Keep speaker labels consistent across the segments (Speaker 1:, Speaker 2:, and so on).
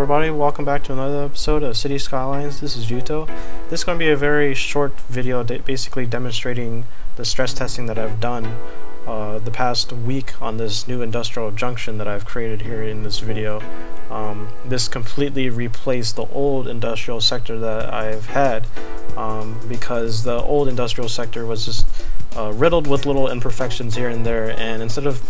Speaker 1: everybody, welcome back to another episode of City Skylines. This is Yuttho. This is going to be a very short video basically demonstrating the stress testing that I've done uh, the past week on this new industrial junction that I've created here in this video. Um, this completely replaced the old industrial sector that I've had um, because the old industrial sector was just uh, riddled with little imperfections here and there and instead of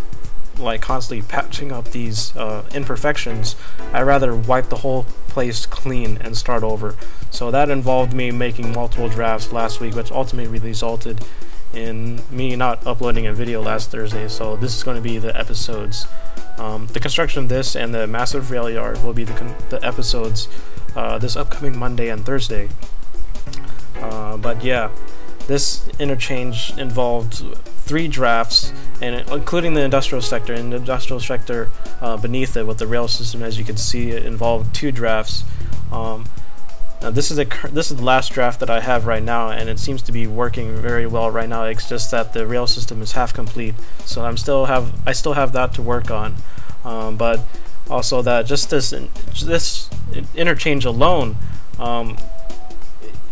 Speaker 1: like constantly patching up these uh, imperfections, I rather wipe the whole place clean and start over. So that involved me making multiple drafts last week, which ultimately resulted in me not uploading a video last Thursday. So this is going to be the episodes. Um, the construction of this and the massive rail yard will be the, the episodes uh, this upcoming Monday and Thursday. Uh, but yeah, this interchange involved three drafts, and including the industrial sector. And the industrial sector uh, beneath it, with the rail system, as you can see, it involved two drafts. Um, now this is a this is the last draft that I have right now, and it seems to be working very well right now. It's just that the rail system is half complete, so I'm still have I still have that to work on. Um, but also that just this this interchange alone um,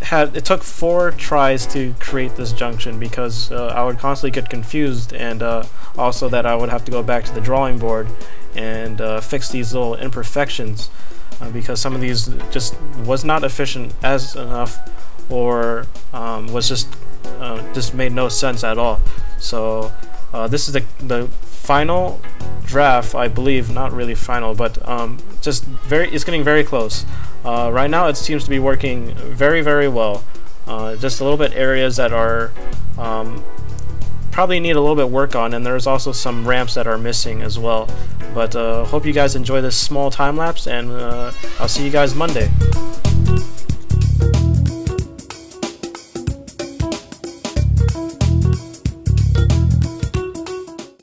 Speaker 1: had it took four tries to create this junction because uh, I would constantly get confused and uh, also that I would have to go back to the drawing board and uh, fix these little imperfections uh, because some of these just was not efficient as enough or um, was just uh, just made no sense at all. So uh, this is the, the final draft I believe not really final but um, just very it's getting very close uh, right now it seems to be working very very well. Uh, just a little bit areas that are um, probably need a little bit work on and there's also some ramps that are missing as well. But uh, hope you guys enjoy this small time lapse and uh, I'll see you guys Monday.